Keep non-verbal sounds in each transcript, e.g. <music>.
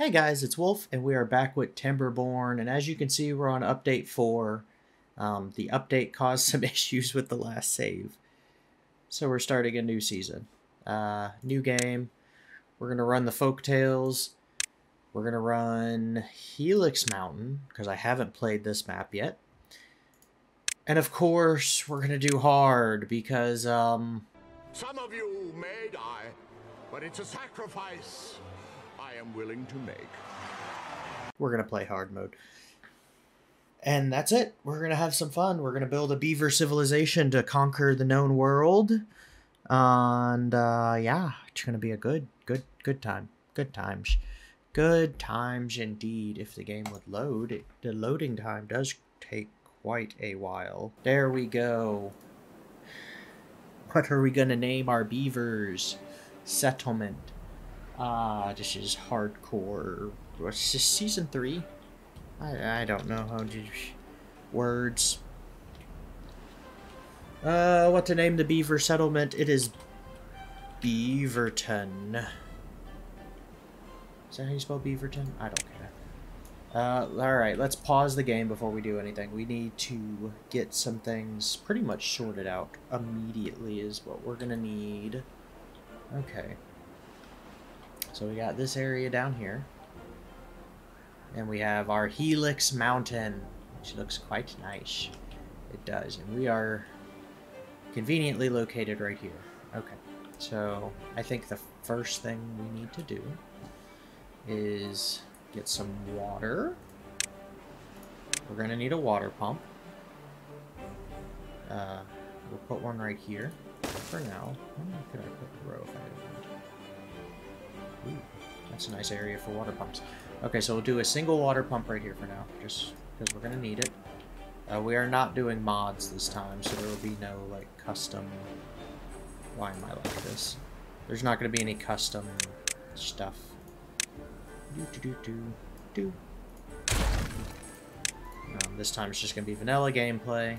Hey guys, it's Wolf, and we are back with Timberborn, and as you can see, we're on update 4. Um, the update <laughs> caused some <laughs> issues with the last save, so we're starting a new season. Uh, new game. We're going to run the Folktails. We're going to run Helix Mountain, because I haven't played this map yet. And of course, we're going to do hard, because, um... Some of you may die, but it's a sacrifice I am willing to make. We're going to play hard mode. And that's it. We're going to have some fun. We're going to build a beaver civilization to conquer the known world. And uh, yeah, it's going to be a good, good, good time. Good times. Good times indeed. If the game would load, it, the loading time does take quite a while. There we go. What are we going to name our beavers? Settlement. Ah, this is hardcore. What's this, season three? I, I don't know how to... Words. Uh, what to name the beaver settlement? It is Beaverton. Is that how you spell Beaverton? I don't care. Uh, alright, let's pause the game before we do anything. We need to get some things pretty much sorted out immediately is what we're gonna need. Okay. So we got this area down here. And we have our Helix Mountain, which looks quite nice. It does. And we are conveniently located right here. Okay. So I think the first thing we need to do is get some water. We're to need a water pump. Uh, we'll put one right here for now. Where could I put the row if I didn't? That's a nice area for water pumps. Okay, so we'll do a single water pump right here for now, just because we're going to need it. Uh, we are not doing mods this time, so there will be no, like, custom... Why am I like this? There's not going to be any custom stuff. Do do do do do. Um, this time it's just going to be vanilla gameplay,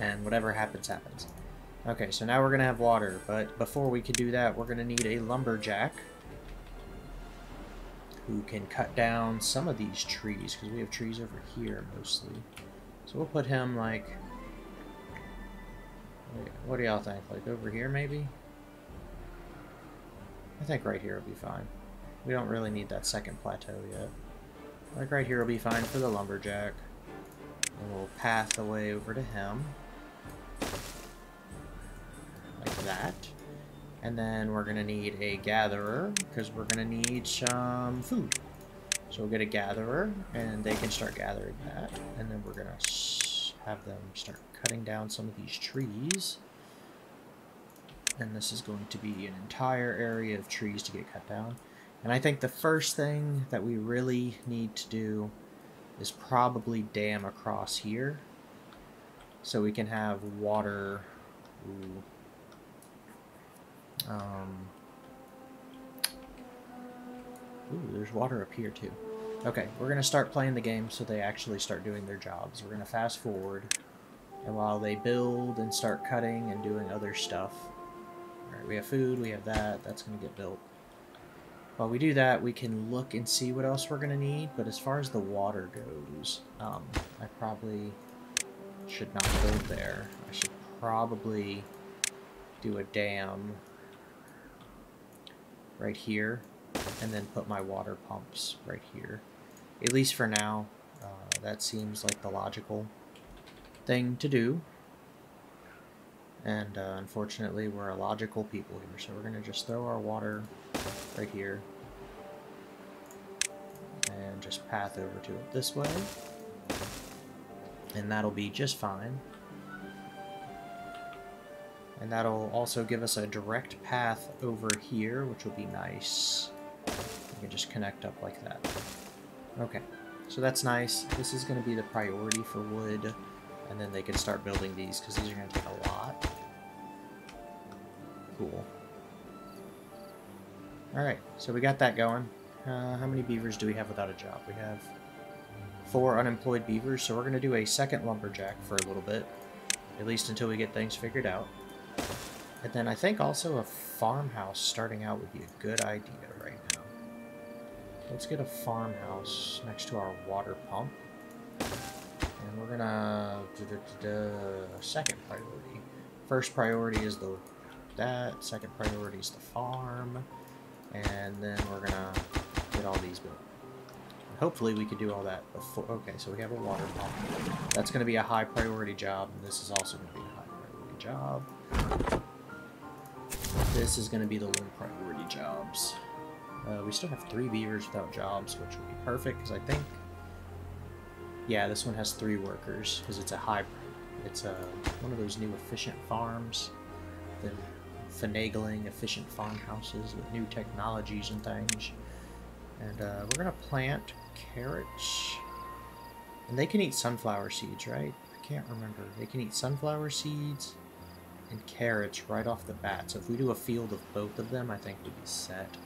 and whatever happens, happens. Okay, so now we're going to have water, but before we can do that, we're going to need a lumberjack who can cut down some of these trees, because we have trees over here mostly. So we'll put him, like... What do y'all think? Like over here, maybe? I think right here will be fine. We don't really need that second plateau yet. Like right here will be fine for the lumberjack. And we'll path the way over to him. Like that. And then we're going to need a gatherer, because we're going to need some food. So we'll get a gatherer, and they can start gathering that. And then we're going to have them start cutting down some of these trees. And this is going to be an entire area of trees to get cut down. And I think the first thing that we really need to do is probably dam across here. So we can have water... Ooh, um, ooh, there's water up here too. Okay, we're going to start playing the game so they actually start doing their jobs. We're going to fast forward, and while they build and start cutting and doing other stuff, alright, we have food, we have that, that's going to get built. While we do that, we can look and see what else we're going to need, but as far as the water goes, um, I probably should not build there. I should probably do a dam right here, and then put my water pumps right here. At least for now, uh, that seems like the logical thing to do. And uh, unfortunately, we're a logical people here, so we're going to just throw our water right here. And just path over to it this way. And that'll be just fine. And that'll also give us a direct path over here, which will be nice. We can just connect up like that. Okay, so that's nice. This is going to be the priority for wood, and then they can start building these, because these are going to take a lot. Cool. Alright, so we got that going. Uh, how many beavers do we have without a job? We have four unemployed beavers, so we're going to do a second lumberjack for a little bit, at least until we get things figured out. And then I think also a farmhouse starting out would be a good idea right now. let's get a farmhouse next to our water pump. And we're gonna... Da, da, da, second priority. First priority is the that. Second priority is the farm. And then we're gonna get all these built. Hopefully we could do all that before... Okay, so we have a water pump. That's to be a high priority job, and this is also to be a high priority job. This is going to be the low priority jobs. Uh, we still have three beavers without jobs, which would be perfect, because I think... Yeah, this one has three workers, because it's a high... It's a, one of those new efficient farms. The finagling efficient farmhouses with new technologies and things. And uh, we're going to plant carrots. And they can eat sunflower seeds, right? I can't remember. They can eat sunflower seeds and carrots right off the bat. So if we do a field of both of them, I think we'd be set.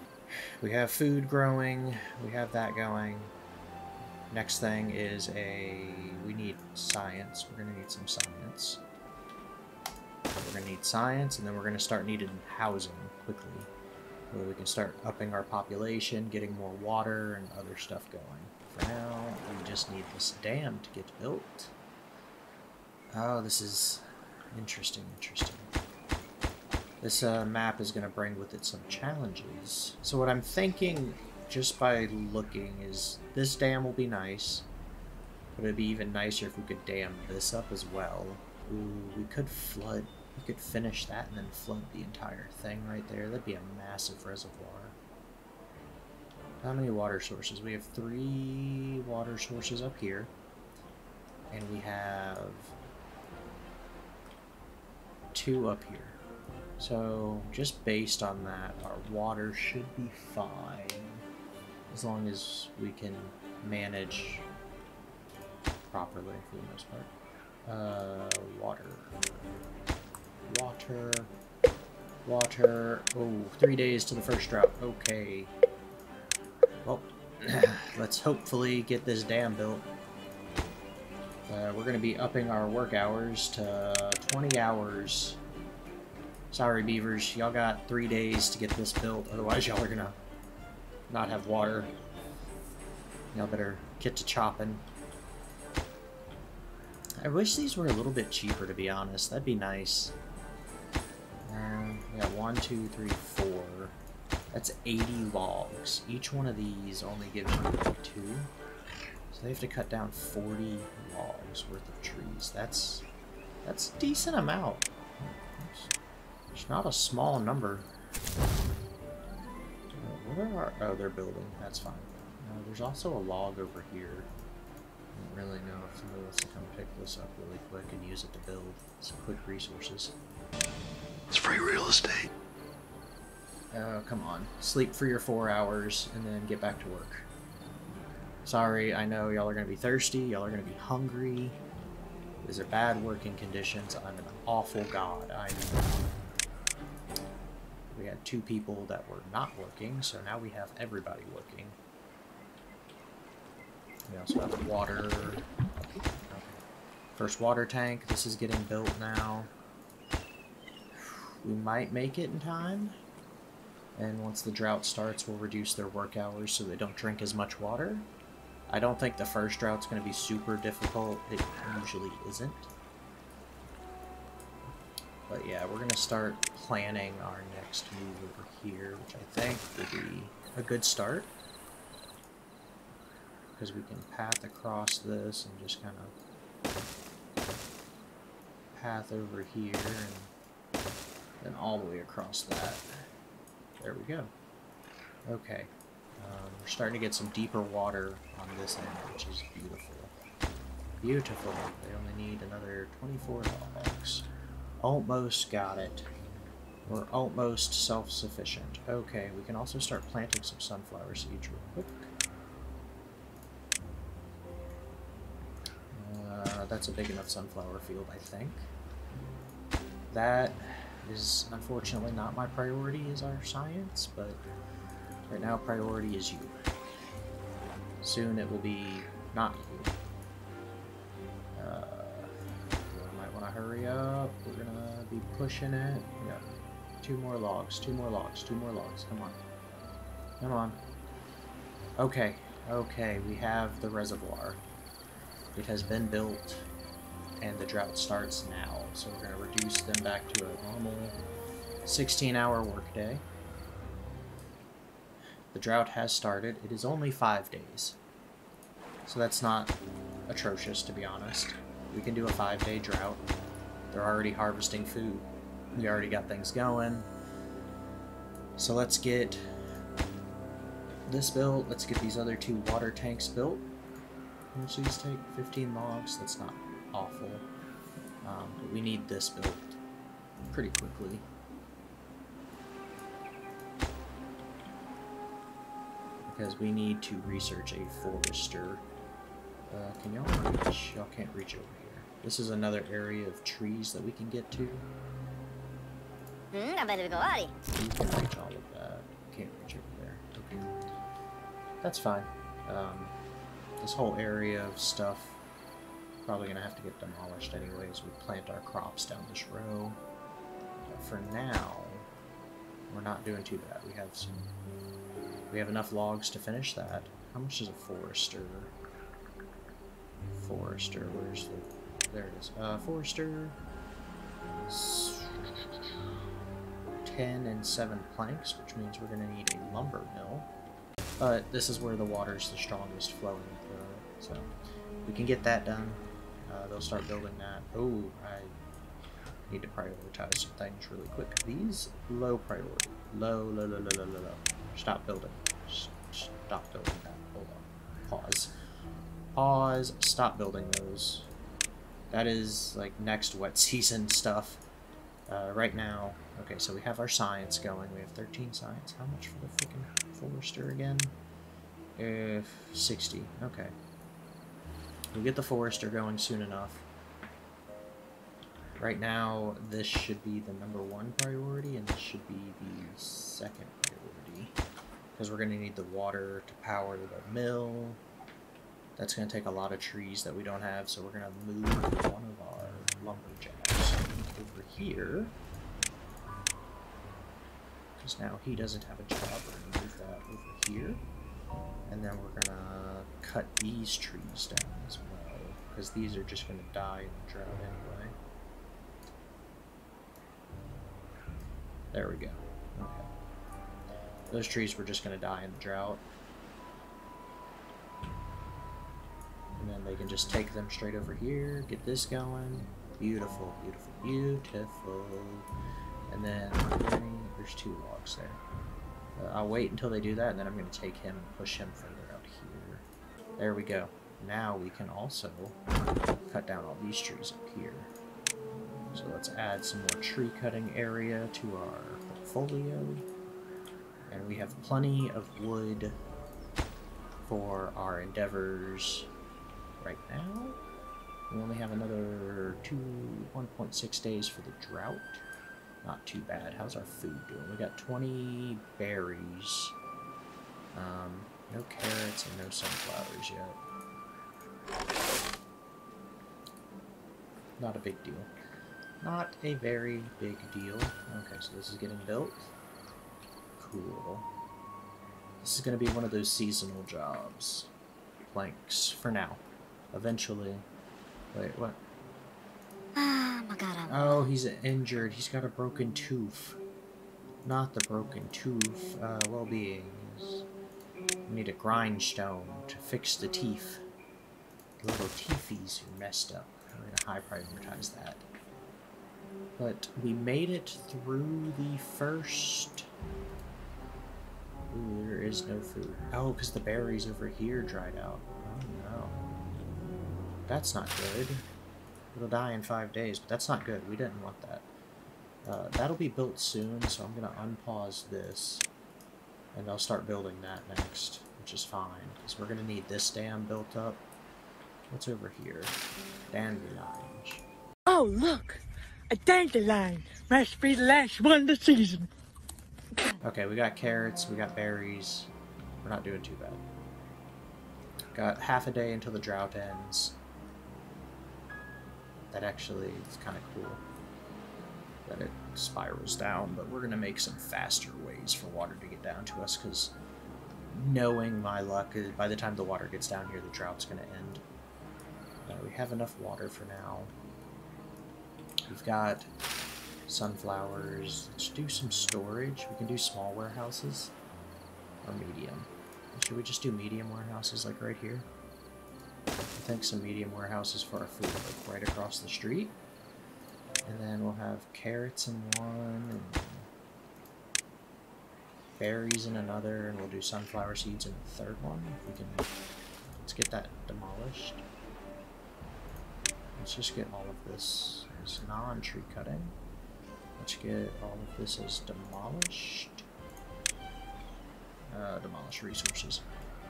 We have food growing. We have that going. Next thing is a... We need science. We're going to need some science. We're going to need science, and then we're going to start needing housing quickly. Where we can start upping our population, getting more water, and other stuff going. For now, we just need this dam to get built. Oh, this is interesting, interesting. This uh, map is going to bring with it some challenges. So what I'm thinking, just by looking, is this dam will be nice. But it'd be even nicer if we could dam this up as well. Ooh, we could flood we could finish that and then flood the entire thing right there. That'd be a massive reservoir. How many water sources? We have three water sources up here. And we have two up here. So, just based on that, our water should be fine. As long as we can manage properly for the most part. Uh, water water, water. Oh, three days to the first drought. Okay. Well, <clears throat> let's hopefully get this dam built. Uh, we're going to be upping our work hours to 20 hours. Sorry, beavers. Y'all got three days to get this built. Otherwise, y'all are going to not have water. Y'all better get to chopping. I wish these were a little bit cheaper, to be honest. That'd be nice. Um, we got one, two, three, four. That's 80 logs. Each one of these only gives you two. So they have to cut down 40 logs worth of trees. That's that's a decent amount. It's not a small number. Where are, oh, they're building. That's fine. Uh, there's also a log over here. I don't really know if somebody wants to come pick this up really quick and use it to build some quick resources. It's free real estate. Oh, come on. Sleep for your four hours and then get back to work. Sorry, I know y'all are going to be thirsty, y'all are going to be hungry. These are bad working conditions. I'm an awful god. I We had two people that were not working, so now we have everybody working. We also have water. First water tank. This is getting built now. We might make it in time. And once the drought starts, we'll reduce their work hours so they don't drink as much water. I don't think the first drought's going to be super difficult. It usually isn't. But yeah, we're going to start planning our next move over here, which I think will be a good start. Because we can path across this and just kind of path over here and then all the way across that. There we go. Okay. Um, we're starting to get some deeper water on this end, which is beautiful. Beautiful. They only need another 24 logs. Almost got it. We're almost self-sufficient. Okay, we can also start planting some sunflower seeds real quick. Uh, that's a big enough sunflower field, I think. That is unfortunately not my priority is our science, but right now priority is you. Soon it will be not you. Uh, might want to hurry up. We're gonna be pushing it. Yeah. Two more logs, two more logs, two more logs. Come on. Come on. Okay, okay, we have the reservoir. It has been built, and the drought starts now. So we're going to reduce them back to a normal 16-hour workday. The drought has started. It is only five days. So that's not atrocious, to be honest. We can do a five-day drought. They're already harvesting food. We already got things going. So let's get this built. Let's get these other two water tanks built. Much these take? 15 logs. That's not awful. Um, but we need this built pretty quickly. Because we need to research a forester. Uh, can y'all reach? Y'all can't reach over here. This is another area of trees that we can get to. Hmm, I better go out. You can reach all of that. Can't reach over there. Okay. That's fine. Um, this whole area of stuff probably gonna have to get demolished anyways. we plant our crops down this row. But for now, we're not doing too bad. We have some. We have enough logs to finish that. How much is a forester? Forester, where's the? There it is. Uh, forester. 10 and 7 planks, which means we're going to need a lumber mill. But this is where the water's the strongest flowing through so we can get that done. Uh, they'll start building that. Oh, I need to prioritize some things really quick. These, low priority. Low, low, low, low, low, low, low. Stop building. Stop building that. Hold on. Pause. Pause. Stop building those. That is, like, next wet <laughs> season stuff. Uh, right now, okay, so we have our science going. We have 13 science. How much for the freaking forester again? If 60. Okay. We'll get the forester going soon enough. Right now, this should be the number one priority, and this should be the second priority. Because we're going to need the water to power the mill. That's going to take a lot of trees that we don't have, so we're going to move one of our lumberjacks over here. Because now he doesn't have a job. We're going to move that over here. And then we're going to cut these trees down as well. Because these are just going to die in the drought anyway. There we go. Those trees were just going to die in the drought. And then they can just take them straight over here, get this going. Beautiful, beautiful, beautiful. And then there's two logs there. Uh, I'll wait until they do that, and then I'm going to take him and push him further out here. There we go. Now we can also cut down all these trees up here. So let's add some more tree cutting area to our portfolio. And we have plenty of wood for our endeavors right now. We only have another two, 1.6 days for the drought. Not too bad. How's our food doing? We got 20 berries. Um, no carrots and no sunflowers yet. Not a big deal. Not a very big deal. Okay, so this is getting built. Cool. This is going to be one of those seasonal jobs. Planks, for now. Eventually. Wait, what? Ah, my God. Oh, he's injured. He's got a broken tooth. Not the broken tooth. Uh, well-being. We need a grindstone to fix the teeth. The little teethies are messed up. We're gonna high prioritize that. But we made it through the first... Ooh, there is no food. Oh, because the berries over here dried out. Oh no. That's not good. It'll die in five days, but that's not good. We didn't want that. Uh, that'll be built soon, so I'm going to unpause this. And I'll start building that next, which is fine, because we're going to need this dam built up. What's over here? Dandelions. Oh, look! A dandelion! Must be the last one this season. Okay, we got carrots, we got berries. We're not doing too bad. Got half a day until the drought ends. That actually is kind of cool. That it spirals down, but we're going to make some faster ways for water to get down to us because knowing my luck, uh, by the time the water gets down here, the drought's going to end. Uh, we have enough water for now. We've got sunflowers. Let's do some storage. We can do small warehouses or medium. Should we just do medium warehouses like right here? I think some medium warehouses for our food like right across the street. And then we'll have carrots in one, and berries in another, and we'll do sunflower seeds in the third one. If we can, let's get that demolished. Let's just get all of this as non-tree cutting. Let's get all of this as demolished. Uh, demolish resources.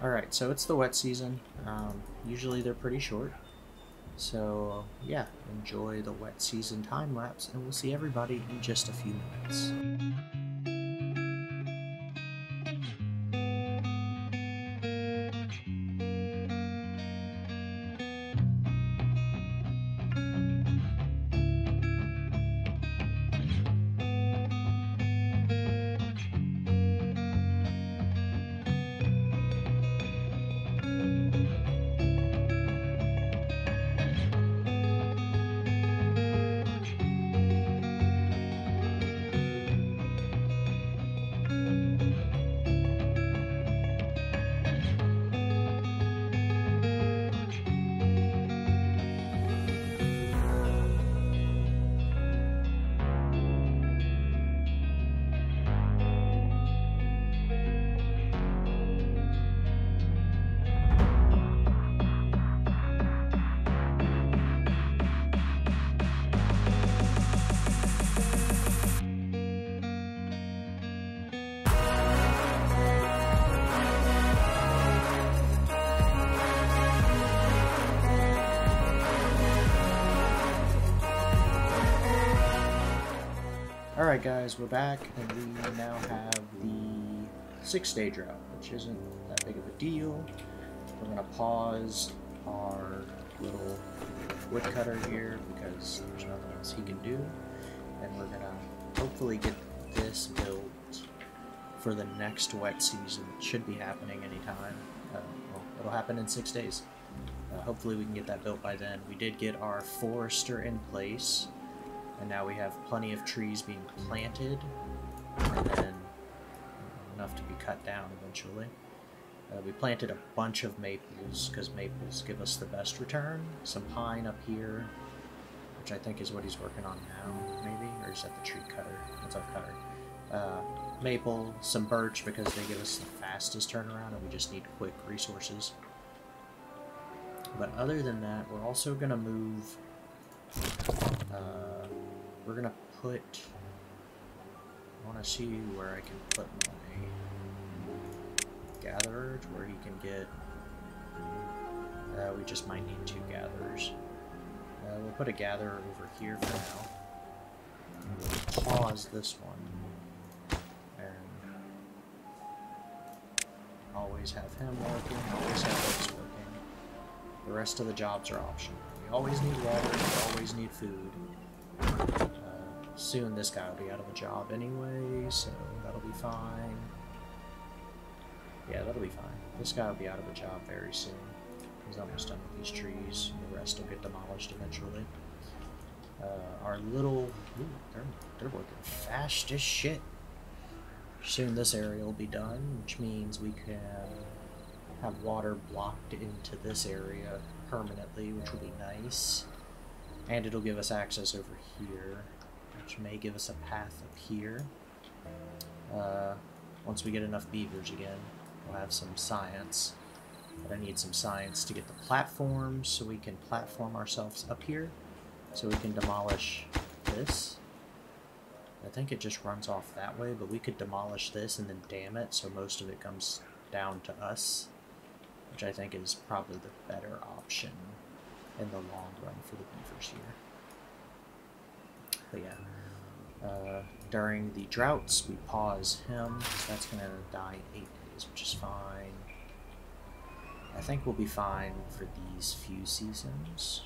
Alright, so it's the wet season. Um, usually they're pretty short. So, yeah, enjoy the wet season time lapse, and we'll see everybody in just a few minutes. Alright guys, we're back, and we now have the six-day drought, which isn't that big of a deal. We're going to pause our little woodcutter here, because there's nothing else he can do. And we're going to hopefully get this built for the next wet season. It should be happening anytime. Uh, well, it'll happen in six days. Uh, hopefully we can get that built by then. We did get our forester in place, and now we have plenty of trees being planted, and then enough to be cut down eventually. Uh, we planted a bunch of maples, because maples give us the best return. Some pine up here, which I think is what he's working on now, maybe? Or is that the tree cutter? That's our cutter. Uh, maple, some birch, because they give us the fastest turnaround, and we just need quick resources. But other than that, we're also going to move... Uh, we're to put... I want to see where I can put my gatherer to where he can get... Uh, we just might need two gatherers. Uh, we'll put a gatherer over here for now. We'll pause this one. And always have him working, always have this working. The rest of the jobs are optional. We always need water, we always need food. Soon this guy will be out of a job anyway, so that'll be fine. Yeah, that'll be fine. This guy will be out of a job very soon. He's almost done with these trees, the rest will get demolished eventually. Uh, our little... Ooh, they're, they're working fast as shit. Soon this area will be done, which means we can have water blocked into this area permanently, which will be nice. And it'll give us access over here, which may give us a path up here. Uh, once we get enough beavers again, we'll have some science. But I need some science to get the platforms so we can platform ourselves up here. So we can demolish this. I think it just runs off that way, but we could demolish this and then dam it so most of it comes down to us which I think is probably the better option in the long run for the beavers here. But yeah, uh, during the droughts, we pause him, so that's going to die 8 days, which is fine. I think we'll be fine for these few seasons.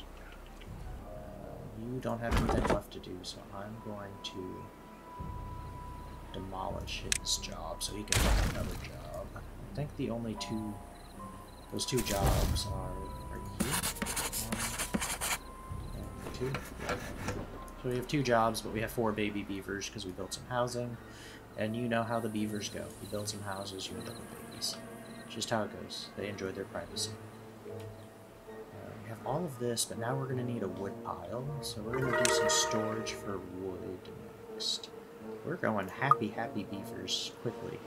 Uh, you don't have anything left to do, so I'm going to demolish his job so he can find another job. I think the only two, those two jobs are right here. One and two. So we have two jobs, but we have four baby beavers because we built some housing. And you know how the beavers go. You build some houses, you end up with babies. It's just how it goes. They enjoy their privacy. Uh, we have all of this, but now we're going to need a wood pile. So we're going to do some storage for wood next. We're going happy, happy beavers quickly.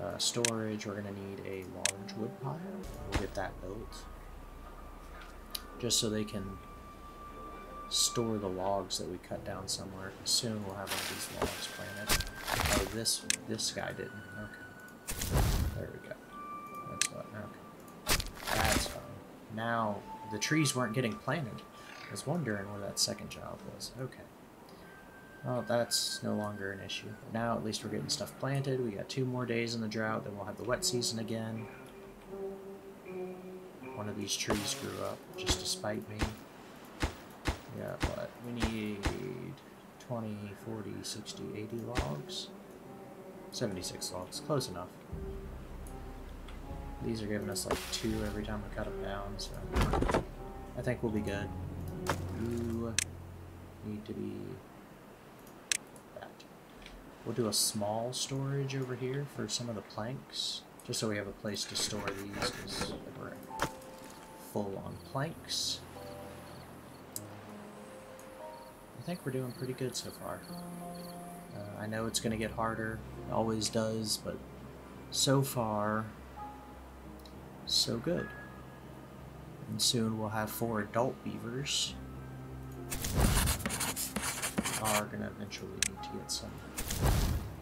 Uh, storage, we're going to need a large wood pile. We'll get that built. Just so they can store the logs that we cut down somewhere. Soon we'll have of these logs planted. Oh, this this guy didn't. Okay. There we go. That's what. Okay. That's fine. Now the trees weren't getting planted. I was wondering where that second job was. Okay. Well, that's no longer an issue. Now at least we're getting stuff planted. We got two more days in the drought, then we'll have the wet season again. One of these trees grew up just to spite me. Yeah, what? We need 20, 40, 60, 80 logs. 76 logs. Close enough. These are giving us like two every time we cut them down, so I think we'll be good. You need to be that. We'll do a small storage over here for some of the planks, just so we have a place to store these, because we're full on planks. I think we're doing pretty good so far. Uh, I know it's going to get harder, it always does, but so far, so good. And soon we'll have four adult beavers. Are going to eventually need to get some.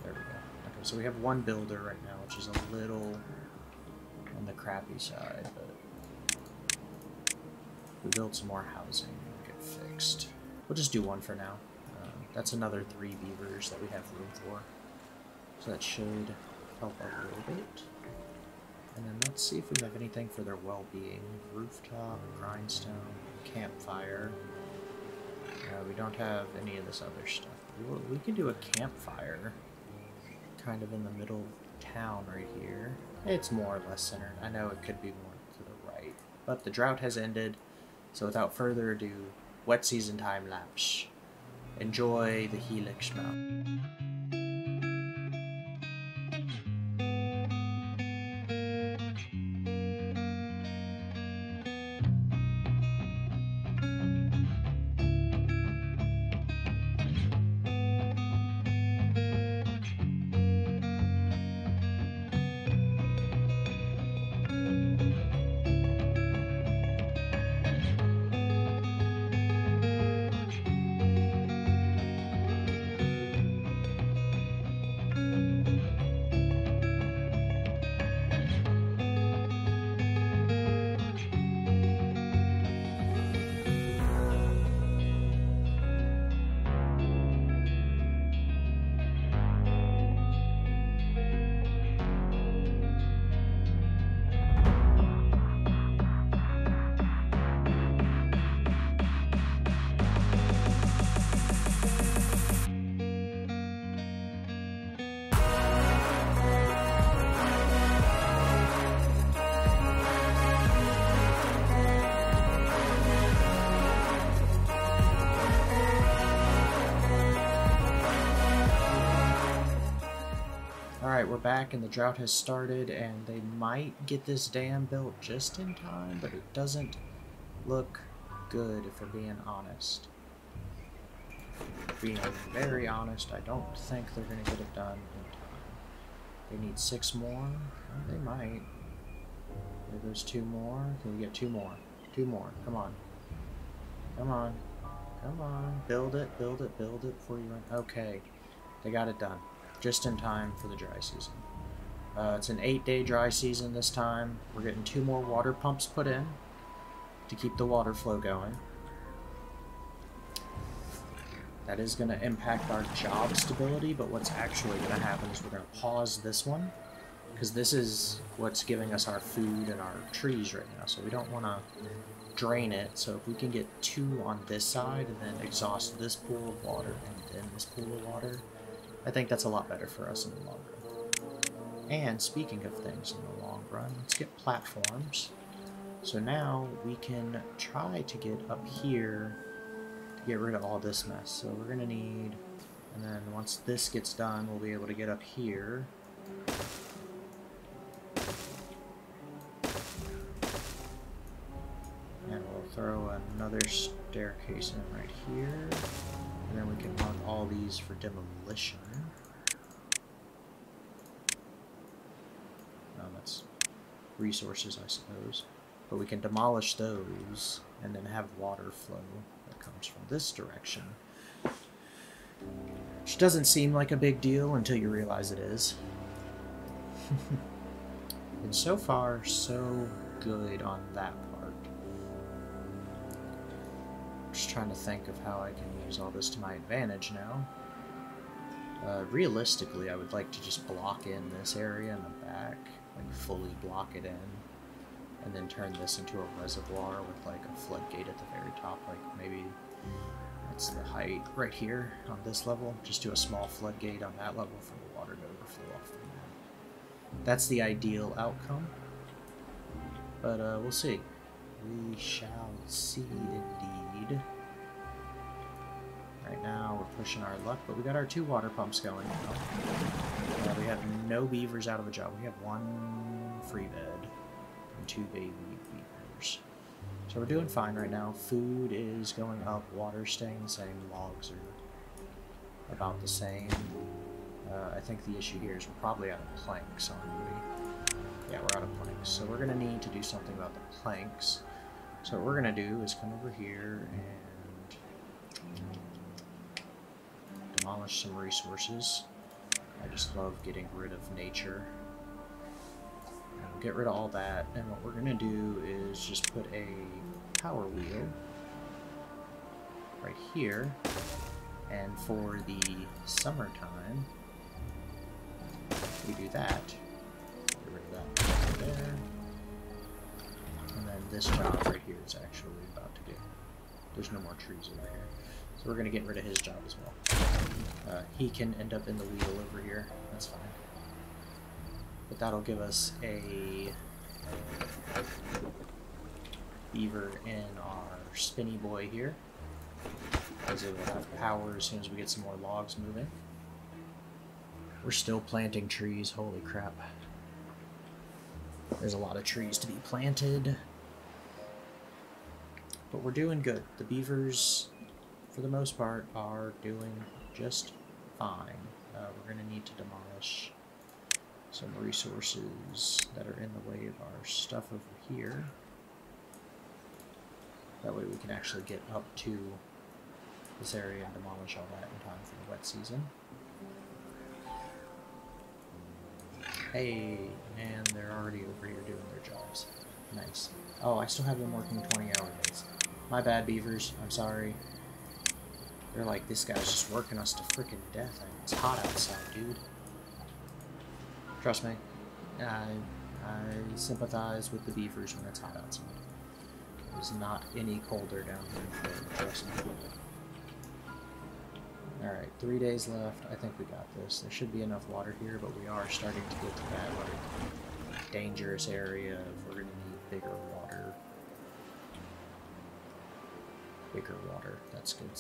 There we go. Okay, so we have one builder right now, which is a little on the crappy side, but we build some more housing get fixed. We'll just do one for now. Um, that's another three beavers that we have room for. So that should help a little bit. And then let's see if we have anything for their well-being. Rooftop, grindstone, campfire. Uh, we don't have any of this other stuff. We, we can do a campfire kind of in the middle of town right here. It's more or less centered. I know it could be more to the right. But the drought has ended, so without further ado, wet season time lapse. Enjoy the Helix Mountain. Back and the drought has started and they might get this dam built just in time, but it doesn't look good if we're being honest. Being very honest, I don't think they're going to get it done in time. They need six more? They might. There goes two more. Can we get two more? Two more. Come on. Come on. Come on. Build it, build it, build it before you. Okay. They got it done just in time for the dry season. Uh, it's an eight day dry season this time. We're getting two more water pumps put in to keep the water flow going. That is going to impact our job stability, but what's actually going to happen is we're going to pause this one because this is what's giving us our food and our trees right now. So we don't want to drain it. So if we can get two on this side and then exhaust this pool of water and then this pool of water, I think that's a lot better for us in the long run. And speaking of things in the long run, let's get platforms. So now we can try to get up here to get rid of all this mess. So we're going to need, and then once this gets done, we'll be able to get up here. And we'll throw another staircase in right here. And then we can mark all these for demolition. Oh, that's resources, I suppose. But we can demolish those and then have water flow that comes from this direction. Which doesn't seem like a big deal until you realize it is. <laughs> and so far, so good on that trying to think of how I can use all this to my advantage now. Uh, realistically, I would like to just block in this area in the back, like fully block it in and then turn this into a reservoir with like a floodgate at the very top, like maybe that's the height right here on this level. Just do a small floodgate on that level for the water to overflow off from that. That's the ideal outcome, but uh, we'll see. We shall see pushing our luck, but we got our two water pumps going now. Uh, we have no beavers out of a job. We have one free bed and two baby beavers. So we're doing fine right now. Food is going up, water staying the same, logs are about the same. Uh, I think the issue here is we're probably out of planks, aren't we? Yeah, we're out of planks. So we're going to need to do something about the planks. So what we're going to do is come over here and demolish some resources. I just love getting rid of nature. and Get rid of all that, and what we're to do is just put a power wheel right here, and for the summertime, we do that. Get rid of that there. And then this job right here is actually about to get... There's no more trees over here. So we're going to get rid of his job as well. Uh, he can end up in the wheel over here. That's fine. But that'll give us a beaver in our spinny boy here. Because it will have power as soon as we get some more logs moving. We're still planting trees, holy crap. There's a lot of trees to be planted. But we're doing good. The beavers, for the most part, are doing just fine. Uh, we're going to need to demolish some resources that are in the way of our stuff over here. That way we can actually get up to this area and demolish all that in time for the wet season. Hey, and they're already over here doing their jobs. Nice. Oh, I still have them working 20 hour days. My bad, beavers. I'm sorry. They're like, this guy's just working us to freaking death. I mean, it's hot outside, dude. Trust me. I, I sympathize with the beavers when it's hot outside. It is not any colder down here trust me. Alright, three days left. I think we got this. There should be enough water here, but we are starting to get to that like dangerous area if we're gonna need bigger water. Bigger water. That's good.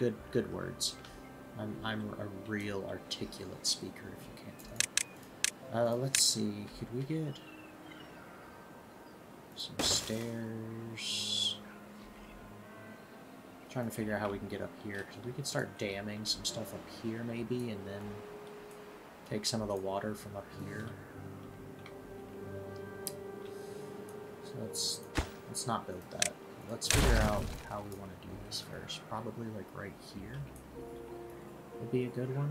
Good good words. I'm I'm a real articulate speaker if you can't tell. Uh, let's see. Could we get some stairs? trying to figure out how we can get up here because we could start damming some stuff up here maybe and then take some of the water from up here. So let's let's not build that. Let's figure out how we want to do this first. Probably like right here would be a good one.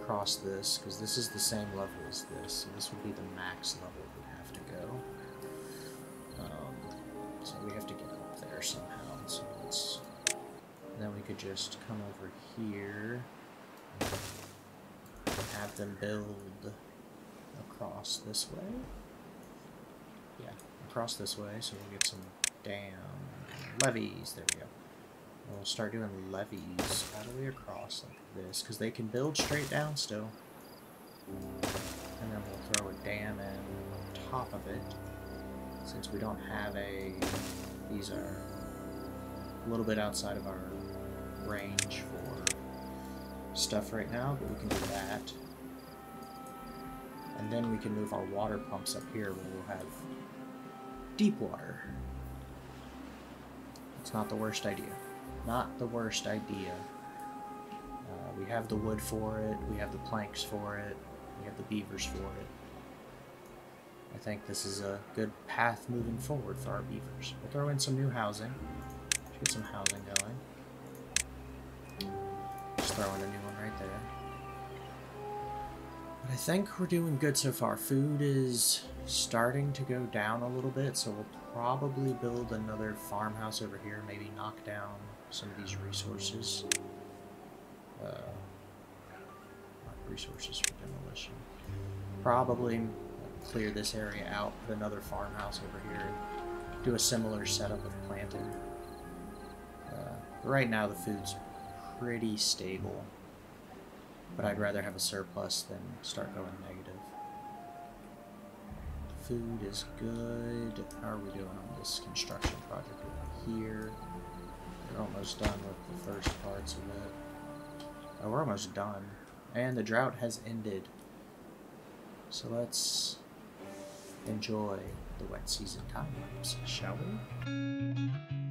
Across this, because this is the same level as this, so this would be the max level we'd have to go. Um, so we have to get up there somehow. So let's. then we could just come over here, and have them build across this way. Across this way, so we'll get some dam levees. There we go. we'll start doing levees all the way across like this, because they can build straight down still. And then we'll throw a dam in on top of it, since we don't have a... These are a little bit outside of our range for stuff right now, but we can do that. And then we can move our water pumps up here where we'll have deep water. It's not the worst idea. Not the worst idea. Uh, we have the wood for it, we have the planks for it, we have the beavers for it. I think this is a good path moving forward for our beavers. We'll throw in some new housing. Get some housing going. Just throw in a new one right there. But I think we're doing good so far. Food is starting to go down a little bit, so we'll probably build another farmhouse over here, maybe knock down some of these resources. Uh, resources for demolition. Probably clear this area out, put another farmhouse over here, do a similar setup of planting. Uh, right now the food's pretty stable, but I'd rather have a surplus than start going negative. Food is good. How are we doing on this construction project over here? We're almost done with the first parts of it. Oh, we're almost done. And the drought has ended. So let's enjoy the wet season times, shall we? We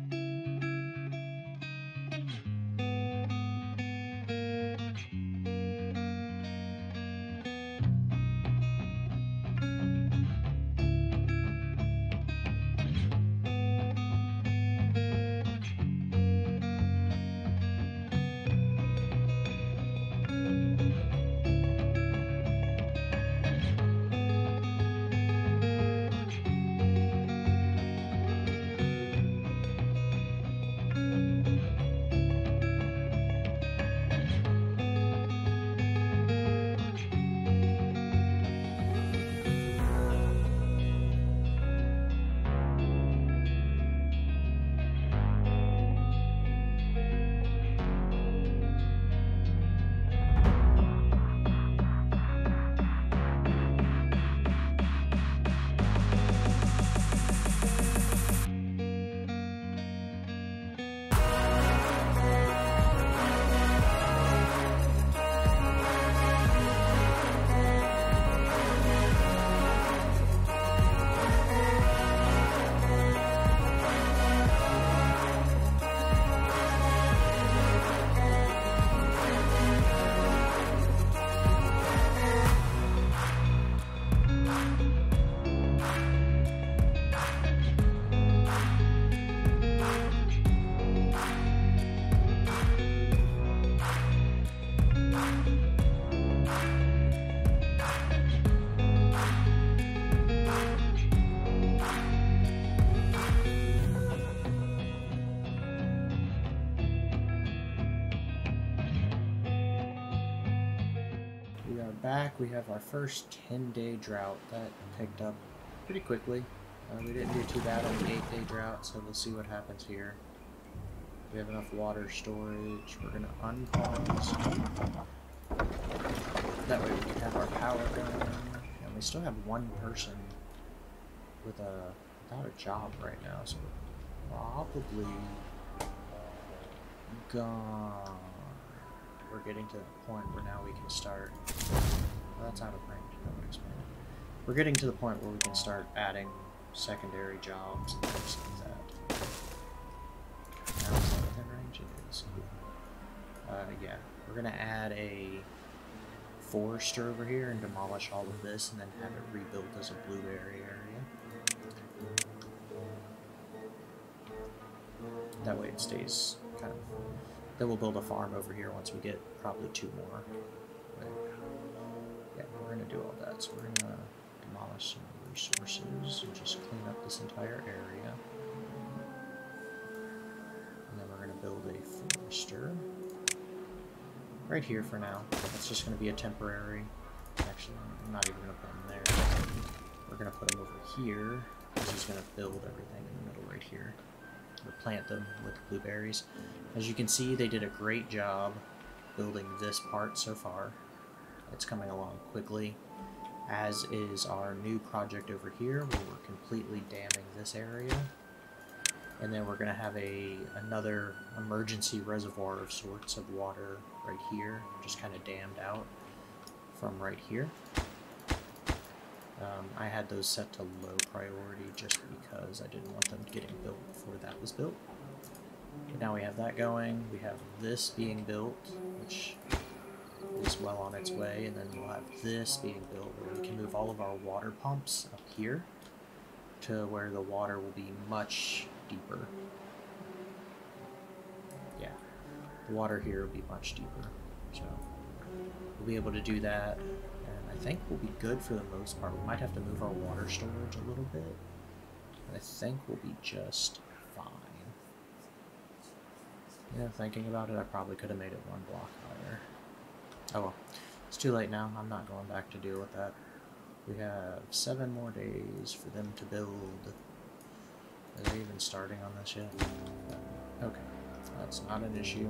We have our first 10 day drought. That picked up pretty quickly. Uh, we didn't do too bad on the 8 day drought, so we'll see what happens here. We have enough water storage. We're going to unpause. That way we can have our power going. And we still have one person with a without a job right now, so probably gone. We're getting to the point where now we can start. Well, that's out of range. That would explain it. We're getting to the point where we can start adding secondary jobs and things like that. Now is within range? It is. Uh, yeah, we're gonna add a forester over here and demolish all of this, and then have it rebuilt as a blueberry area. That way it stays kind of. Then we'll build a farm over here once we get probably two more. Yeah, we're gonna do all that. So we're gonna demolish some resources and just clean up this entire area. And then we're gonna build a forester right here for now. That's just gonna be a temporary. Actually, I'm not even gonna put him there. We're gonna put him over here. He's just gonna build everything in the middle right here. or plant them with blueberries. As you can see, they did a great job building this part so far. It's coming along quickly, as is our new project over here, where we're completely damming this area. And then we're going to have a another emergency reservoir of sorts of water right here, just kind of dammed out from right here. Um, I had those set to low priority just because I didn't want them getting built before that was built. Now we have that going, we have this being built, which is well on its way, and then we'll have this being built where we can move all of our water pumps up here to where the water will be much deeper. Yeah, the water here will be much deeper, so we'll be able to do that and I think we'll be good for the most part. We might have to move our water storage a little bit. But I think we'll be just fine. Yeah, thinking about it, I probably could have made it one block higher. Oh well. It's too late now. I'm not going back to deal with that. We have seven more days for them to build. Are they even starting on this yet? Okay. That's not an issue.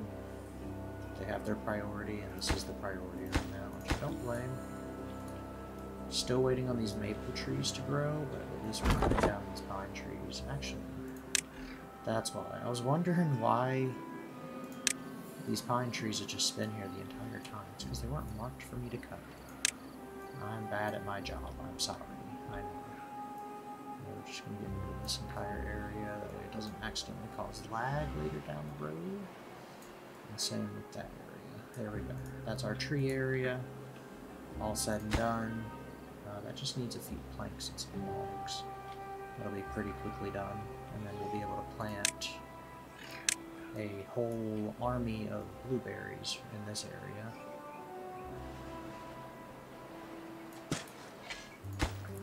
They have their priority, and this is the priority right now, which I don't blame. Still waiting on these maple trees to grow, but at least we're cutting down these pine trees. Actually, that's why. I was wondering why these pine trees have just been here the entire time. It's because they weren't marked for me to cut. I'm bad at my job. I'm sorry. I know. We're just going to get rid of this entire area. That way it doesn't accidentally cause lag later down the road. And same with that area. There we go. That's our tree area. All said and done. Uh, that just needs a few planks and some logs. That'll be pretty quickly done, and then we'll be able to plant a whole army of blueberries in this area.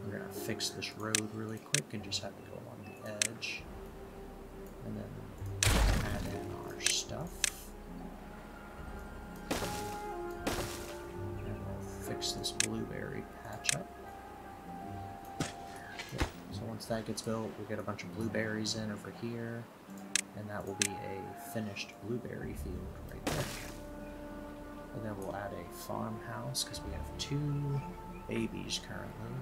We're gonna fix this road really quick and just have it go along the edge. And then add in our stuff. And we'll fix this blueberry patch up. So once that gets built, we'll get a bunch of blueberries in over here, and that will be a finished blueberry field right there. And then we'll add a farmhouse, because we have two babies currently.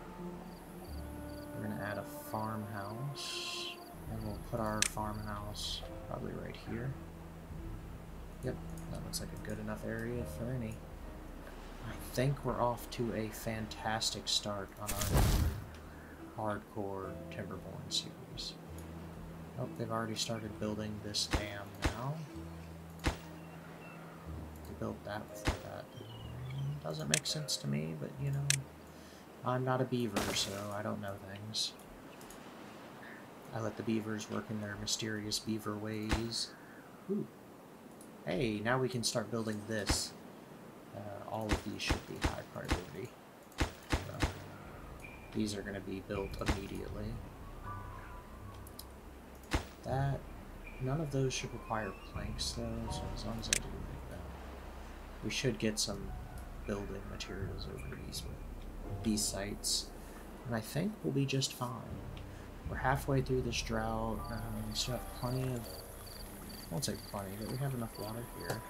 We're going to add a farmhouse, and we'll put our farmhouse probably right here. Yep, that looks like a good enough area for any. I think we're off to a fantastic start on our hardcore Timberborn series. Oh, they've already started building this dam now. They built that before that. Doesn't make sense to me, but you know, I'm not a beaver, so I don't know things. I let the beavers work in their mysterious beaver ways. Ooh. Hey, now we can start building this. Uh, all of these should be high priority. These are going to be built immediately. That, none of those should require planks though, so as long as I do like that, we should get some building materials over these, these sites. And I think we'll be just fine. We're halfway through this drought, um, we still have plenty of, I won't say plenty, but we have enough water here.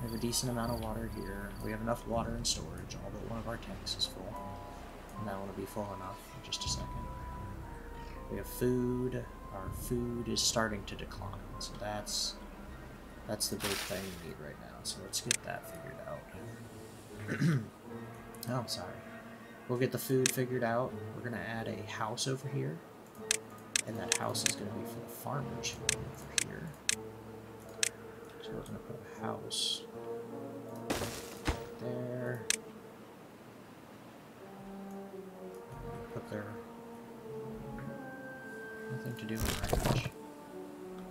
We have a decent amount of water here. We have enough water in storage, all but one of our tanks is full. And that one will be full enough in just a second. We have food. Our food is starting to decline, so that's that's the big thing we need right now. So let's get that figured out. <clears throat> oh, I'm sorry. We'll get the food figured out. We're gonna add a house over here, and that house is gonna be for the farmers over here. So we're gonna put a house there. Put their to do with ranch.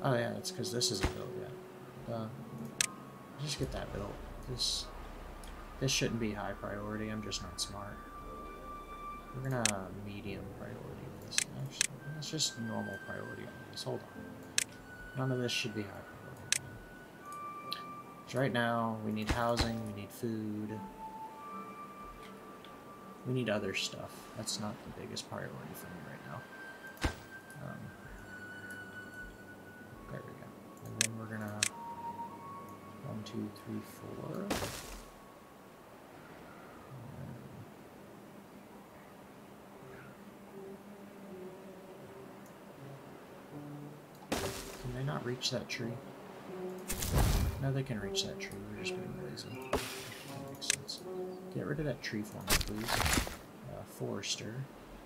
Oh yeah, it's because this isn't built yet. Uh, just get that built. This this shouldn't be high priority. I'm just not smart. We're gonna medium priority this. Actually, it's just normal priority on this. Hold on. None of this should be high priority. Right now, we need housing, we need food, we need other stuff. That's not the biggest priority for me right now. Two, three, four. Can they not reach that tree? No, they can reach that tree. We're just being lazy. That makes sense. Get rid of that tree for me, please. Uh, forester.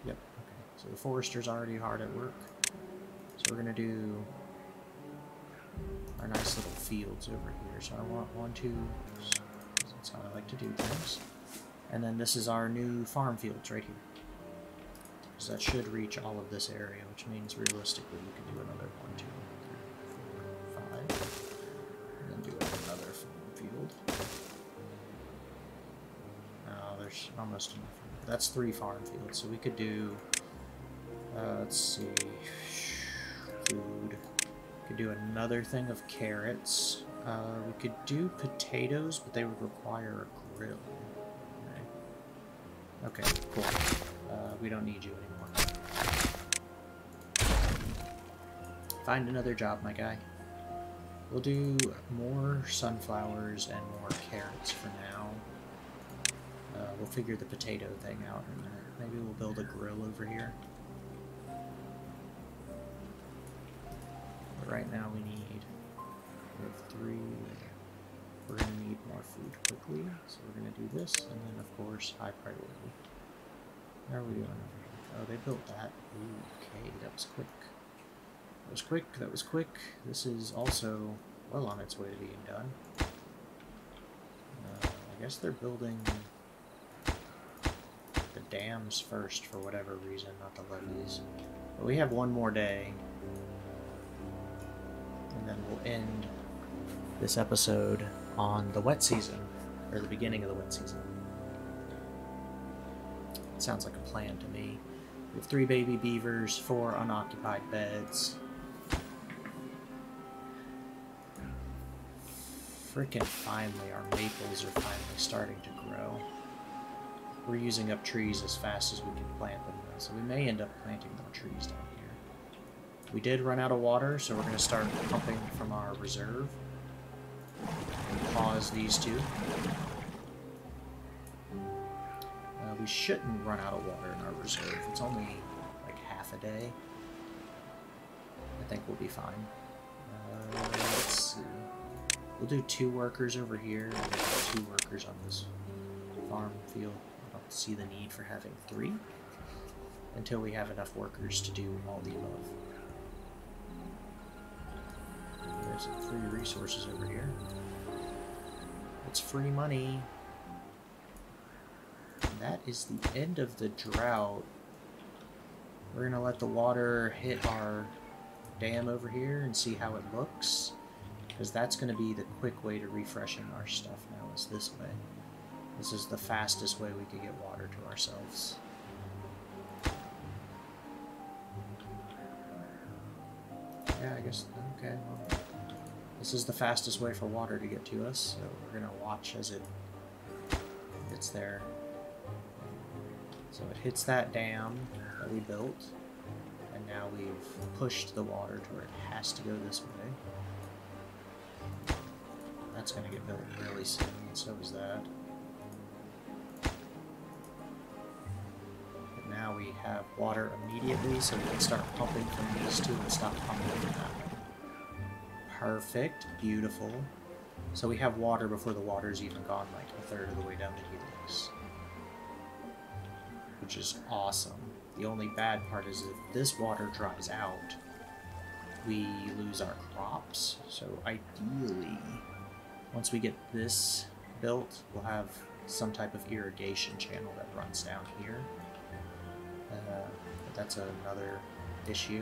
Yep, okay. So the forester's already hard at work. So we're gonna do our nice little fields over here. So I want one, two, that's how I like to do things. And then this is our new farm fields right here. So that should reach all of this area, which means realistically we can do another one, two, three, four, five. And then do another farm field. Oh, there's almost enough. That's three farm fields, so we could do, uh, let's see. Could do another thing of carrots. Uh, we could do potatoes, but they would require a grill. Okay, okay cool. Uh, we don't need you anymore. Find another job, my guy. We'll do more sunflowers and more carrots for now. Uh, we'll figure the potato thing out in a minute. Maybe we'll build a grill over here. But right now we need we have three. We're gonna need more food quickly, so we're gonna do this, and then of course high priority. How are we doing? Oh, they built that. Okay, that was quick. That was quick. That was quick. This is also well on its way to being done. Uh, I guess they're building the dams first for whatever reason, not the levees. But we have one more day we'll end this episode on the wet season, or the beginning of the wet season. Sounds like a plan to me. We have three baby beavers, four unoccupied beds. Freaking finally, our maples are finally starting to grow. We're using up trees as fast as we can plant them, so we may end up planting more trees down here. We did run out of water, so we're going to start pumping from our reserve. Pause these two. Uh, we shouldn't run out of water in our reserve. It's only like half a day. I think we'll be fine. Uh, let's see. We'll do two workers over here, and two workers on this farm field. I don't see the need for having three until we have enough workers to do all the above. There's some free resources over here. It's free money. And that is the end of the drought. We're gonna let the water hit our dam over here and see how it looks. Because that's gonna be the quick way to refreshing our stuff now, is this way. This is the fastest way we could get water to ourselves. Yeah, I guess, okay, well, this is the fastest way for water to get to us, so we're gonna watch as it gets there. So it hits that dam that we built, and now we've pushed the water to where it has to go this way. That's gonna get built really soon, and so is that. But now we have water immediately, so we can start pumping from these two and stop pumping from that. Perfect. Beautiful. So we have water before the water's even gone like a third of the way down the Helix. Which is awesome. The only bad part is if this water dries out, we lose our crops. So ideally, once we get this built, we'll have some type of irrigation channel that runs down here. Uh, but that's another issue.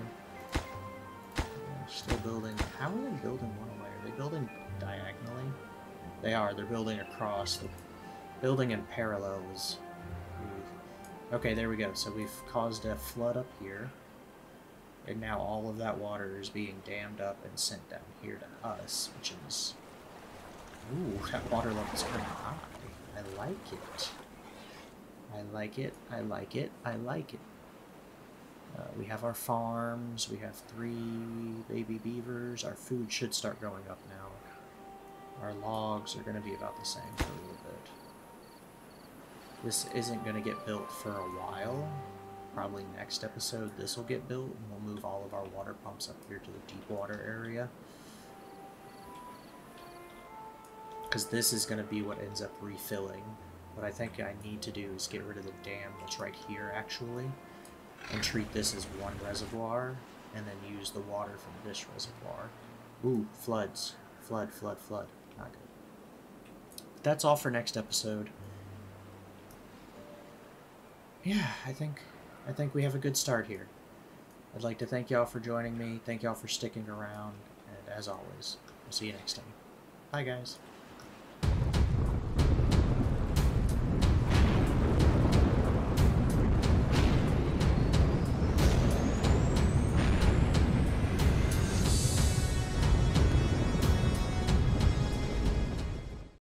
Still building. How are they building one way? Are they building diagonally? They are. They're building across. The building in parallels. Okay, there we go. So we've caused a flood up here. And now all of that water is being dammed up and sent down here to us, which is... Ooh, that water level's pretty high. I like it. I like it. I like it. I like it. Uh, we have our farms, we have three baby beavers, our food should start going up now. Our logs are going to be about the same for a little bit. This isn't going to get built for a while. Probably next episode this will get built and we'll move all of our water pumps up here to the deep water area. Because this is going to be what ends up refilling. What I think I need to do is get rid of the dam that's right here actually and treat this as one reservoir and then use the water from this reservoir. Ooh, floods. Flood, flood, flood. Not good. That's all for next episode. Yeah, I think I think we have a good start here. I'd like to thank y'all for joining me. Thank y'all for sticking around. And as always, we'll see you next time. Bye, guys.